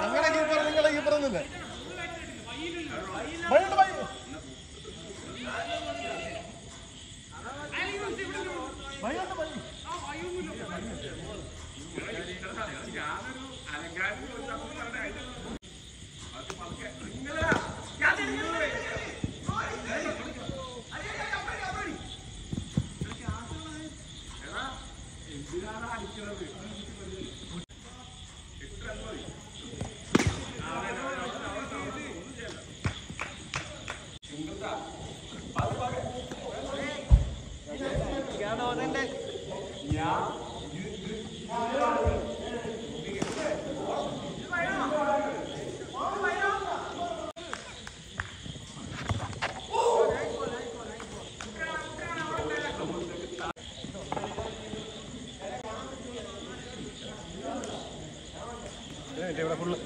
ഞങ്ങളുടെ കീപ്പർ നിങ്ങളെ കീപ്പർ ഒന്നുമില്ല ഇവിടെ ഫുള്ള്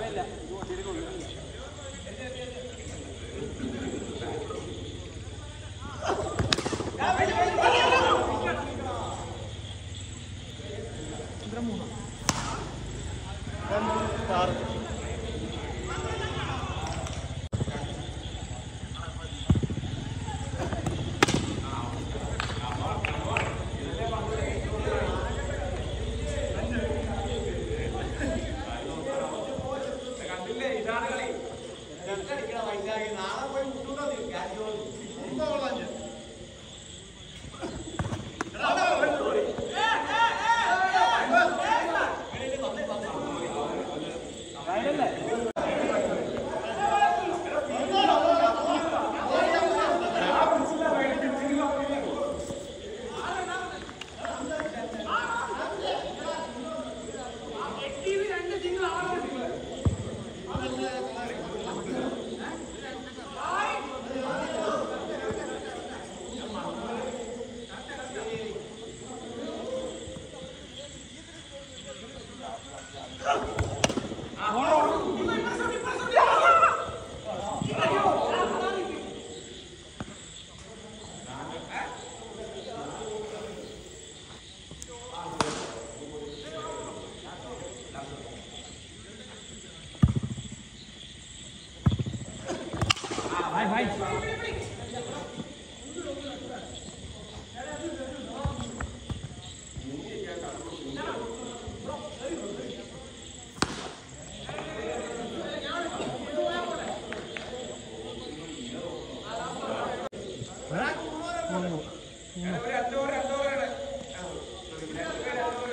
ആറ്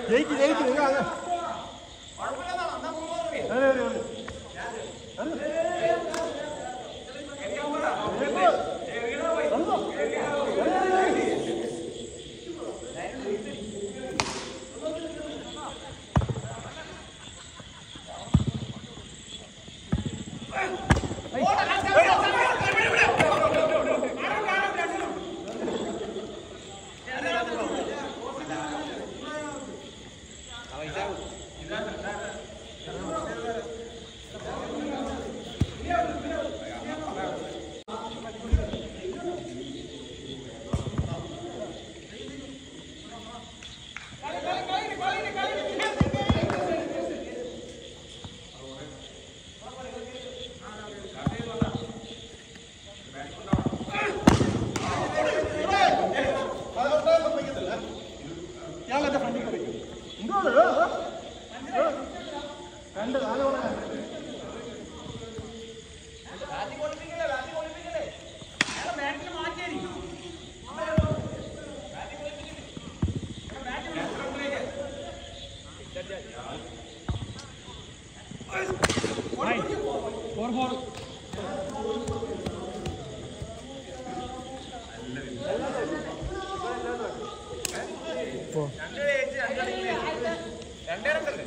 ജയിക്ക് ജയിക്ക് നിങ്ങൾ അത് അതെ അതെ അതെ ഫോർ ഫോർ രണ്ടേ രണ്ടല്ലേ രണ്ടേ രണ്ടല്ലേ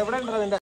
ഇവിടെ ഉണ്ടോ നിന്റെ